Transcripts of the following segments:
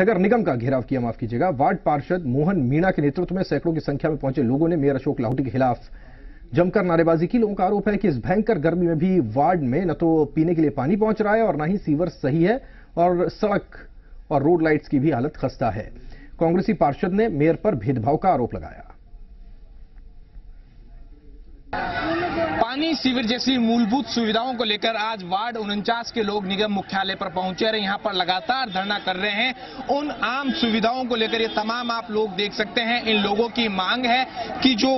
नगर निगम का घेराव किया, माफ़ कीजिएगा। वार्ड पार्षद मोहन मीणा के नेतृत्व में सैकड़ों की संख्या में पहुँचे लोगों ने मेयर अशोक लाहौटी के खिलाफ जमकर नारेबाजी की। लोगों का आरोप है कि इस भयंकर गर्मी में भी वार्ड में न तो पीने के लिए पानी पहुँच रहा है और न ही सीवर सही है और सड़क और रोड लाइट्स की भी हालत खस्ता है। कांग्रेसी पार्षद ने मेयर पर भेदभाव का आरोप लगाया। पानी सीवर जैसी मूलभूत सुविधाओं को लेकर आज वार्ड उनचास के लोग निगम मुख्यालय पर पहुँचे और यहाँ पर लगातार धरना कर रहे हैं। उन आम सुविधाओं को लेकर ये तमाम आप लोग देख सकते हैं। इन लोगों की मांग है कि जो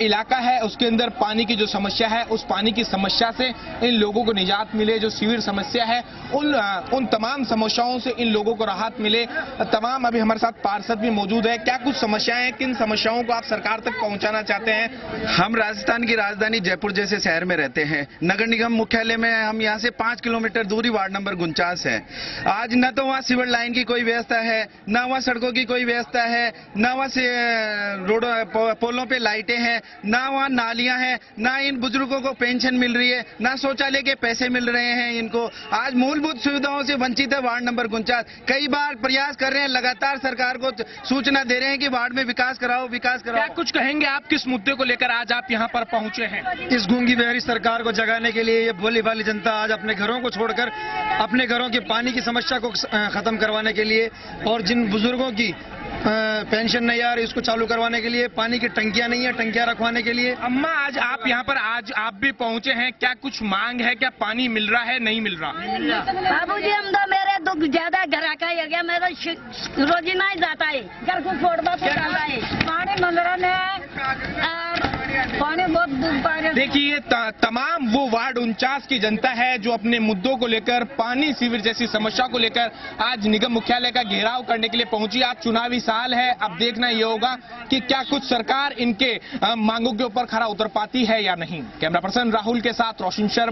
इलाका है, उसके अंदर पानी की जो समस्या है, उस पानी की समस्या से इन लोगों को निजात मिले। जो सीवर समस्या है, उन उन तमाम समस्याओं से इन लोगों को राहत मिले। तमाम अभी हमारे साथ पार्षद भी मौजूद है। क्या कुछ समस्याएँ किन समस्याओं को आप सरकार तक पहुंचाना चाहते हैं? हम राजस्थान की राजधानी जयपुर जैसे शहर में रहते हैं। नगर निगम मुख्यालय में हम यहाँ से पाँच किलोमीटर दूरी वार्ड नंबर उनचास है। आज न तो वहाँ सिविल लाइन की कोई व्यवस्था है न वहाँ सड़कों की कोई व्यवस्था है न वहाँ से रोड पोलों पे लाइटें हैं न वहाँ नालियाँ हैं न इन बुज़ुर्गों को पेंशन मिल रही है न शौचालय के पैसे मिल रहे हैं इनको। आज मूलभूत सुविधाओं से वंचित है वार्ड नंबर उनचास। कई बार प्रयास कर रहे हैं लगातार सरकार को सूचना दे रहे हैं कि वार्ड में विकास कराओ विकास क्या कराओ। कुछ कहेंगे आप किस मुद्दे को लेकर आज आप यहाँ पर पहुँचे हैं? इस गूँगी बहरी सरकार को जगाने के लिए ये भोली भाली जनता आज अपने घरों को छोड़कर अपने घरों के पानी की समस्या को खत्म करवाने के लिए और जिन बुज़ुर्गों की पेंशन नहीं आ रही उसको चालू करवाने के लिए पानी की टंकियाँ नहीं है टंकियाँ रखवाने के लिए। अम्मा आज आप यहाँ पर आज आप भी पहुँचे हैं। क्या कुछ मांग है? क्या पानी मिल रहा है? नहीं मिल रहा। बाबू जी हम तो मेरे दुख ज़्यादा घर का ही हो गया। मेरा शि- रोजीना ही जाता है। घर को छोड़ना तो जाता है। पानी मंदिरों ने? और पानी बहुत पा रहे देखिए तमाम वो वार्ड उनचास की जनता है जो अपने मुद्दों को लेकर, पानी शिविर जैसी समस्या को लेकर आज निगम मुख्यालय का घेराव करने के लिए पहुँची। आज चुनावी साल है, अब देखना ये होगा कि क्या कुछ सरकार इनके मांगों के ऊपर खरा उतर पाती है या नहीं। कैमरा पर्सन राहुल के साथ रोशन शर्मा।